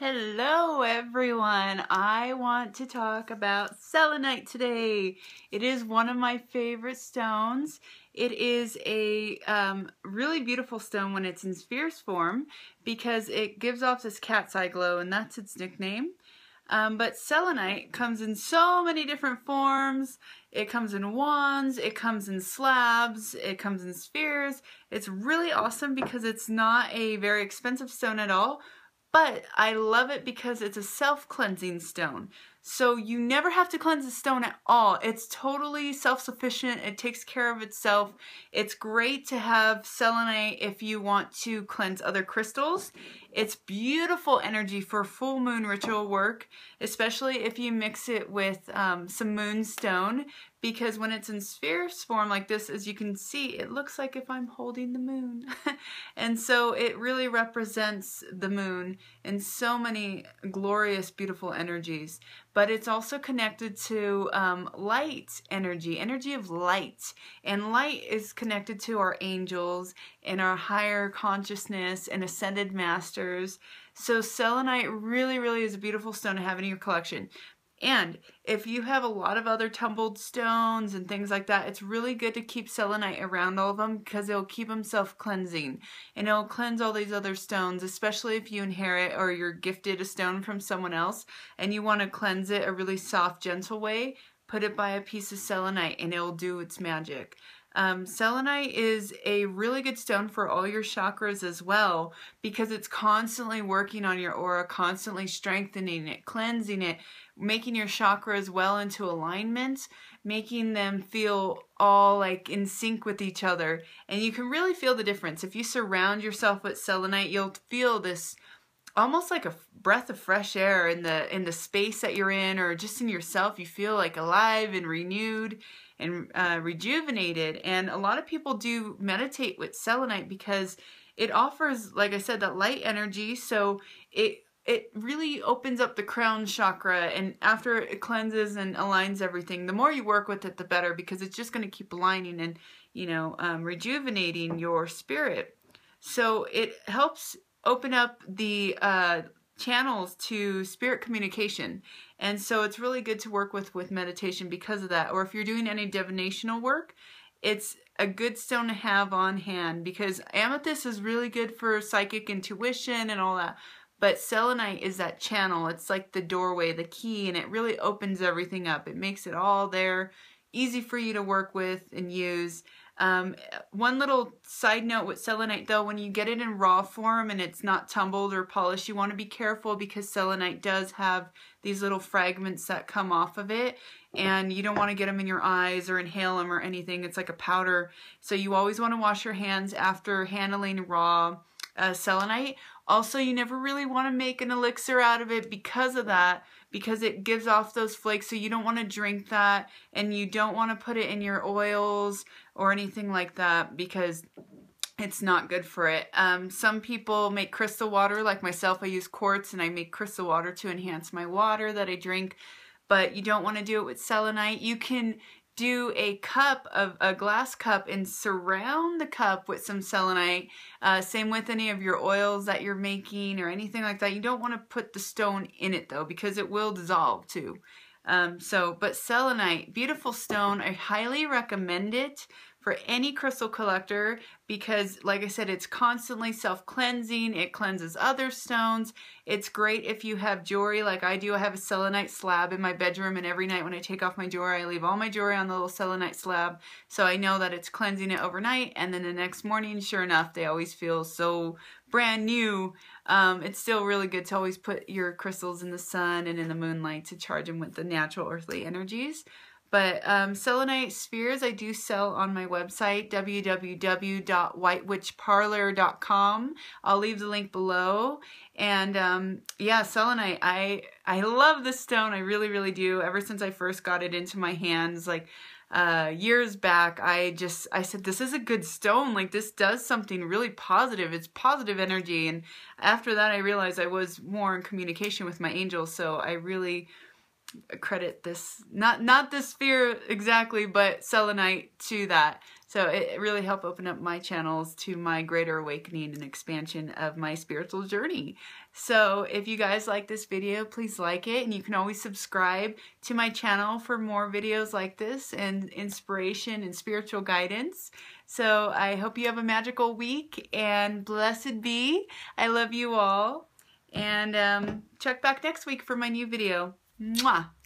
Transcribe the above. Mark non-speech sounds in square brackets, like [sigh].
Hello everyone. I want to talk about selenite today. It is one of my favorite stones. It is a um, really beautiful stone when it's in spheres form because it gives off this cat's eye glow and that's its nickname. Um, but selenite comes in so many different forms. It comes in wands, it comes in slabs, it comes in spheres. It's really awesome because it's not a very expensive stone at all but I love it because it's a self-cleansing stone. So you never have to cleanse the stone at all. It's totally self-sufficient. It takes care of itself. It's great to have selenite if you want to cleanse other crystals. It's beautiful energy for full moon ritual work, especially if you mix it with um, some moonstone because when it's in spheres form like this, as you can see, it looks like if I'm holding the moon. [laughs] and so it really represents the moon in so many glorious, beautiful energies. But it's also connected to um, light energy, energy of light. And light is connected to our angels and our higher consciousness and ascended masters. So selenite really, really is a beautiful stone to have in your collection. And if you have a lot of other tumbled stones and things like that, it's really good to keep selenite around all of them because it'll keep them self-cleansing. And it'll cleanse all these other stones, especially if you inherit or you're gifted a stone from someone else and you want to cleanse it a really soft, gentle way, put it by a piece of selenite and it'll do its magic. Um, selenite is a really good stone for all your chakras as well because it's constantly working on your aura, constantly strengthening it, cleansing it, making your chakras well into alignment, making them feel all like in sync with each other. And you can really feel the difference. If you surround yourself with selenite, you'll feel this almost like a breath of fresh air in the in the space that you're in or just in yourself you feel like alive and renewed and uh, rejuvenated. And a lot of people do meditate with selenite because it offers, like I said, that light energy. So it it really opens up the crown chakra and after it cleanses and aligns everything the more you work with it the better because it's just going to keep aligning and you know um, rejuvenating your spirit so it helps open up the uh, channels to spirit communication. And so it's really good to work with with meditation because of that. Or if you're doing any divinational work, it's a good stone to have on hand because amethyst is really good for psychic intuition and all that. But selenite is that channel. It's like the doorway, the key, and it really opens everything up. It makes it all there, easy for you to work with and use. Um, one little side note with selenite though, when you get it in raw form and it's not tumbled or polished, you want to be careful because selenite does have these little fragments that come off of it and you don't want to get them in your eyes or inhale them or anything. It's like a powder. So you always want to wash your hands after handling raw uh, selenite. Also, you never really want to make an elixir out of it because of that because it gives off those flakes so you don't want to drink that and you don't want to put it in your oils or anything like that because it's not good for it. Um, some people make crystal water like myself. I use quartz and I make crystal water to enhance my water that I drink but you don't want to do it with selenite. You can do a cup of a glass cup and surround the cup with some selenite. Uh, same with any of your oils that you're making or anything like that. You don't want to put the stone in it though because it will dissolve too. Um, so, but selenite, beautiful stone. I highly recommend it for any crystal collector because like I said it's constantly self-cleansing. It cleanses other stones. It's great if you have jewelry. Like I do I have a selenite slab in my bedroom and every night when I take off my jewelry I leave all my jewelry on the little selenite slab. So I know that it's cleansing it overnight and then the next morning sure enough they always feel so brand new. Um, it's still really good to always put your crystals in the sun and in the moonlight to charge them with the natural earthly energies but um, selenite spheres I do sell on my website, www.whitewitchparlour.com. I'll leave the link below. And um, yeah, selenite, I, I love this stone. I really, really do. Ever since I first got it into my hands, like uh, years back, I just, I said, this is a good stone. Like this does something really positive. It's positive energy. And after that, I realized I was more in communication with my angels. So I really credit this not not this sphere exactly but selenite to that. So it really helped open up my channels to my greater awakening and expansion of my spiritual journey. So if you guys like this video please like it and you can always subscribe to my channel for more videos like this and inspiration and spiritual guidance. So I hope you have a magical week and blessed be. I love you all and um, check back next week for my new video うん。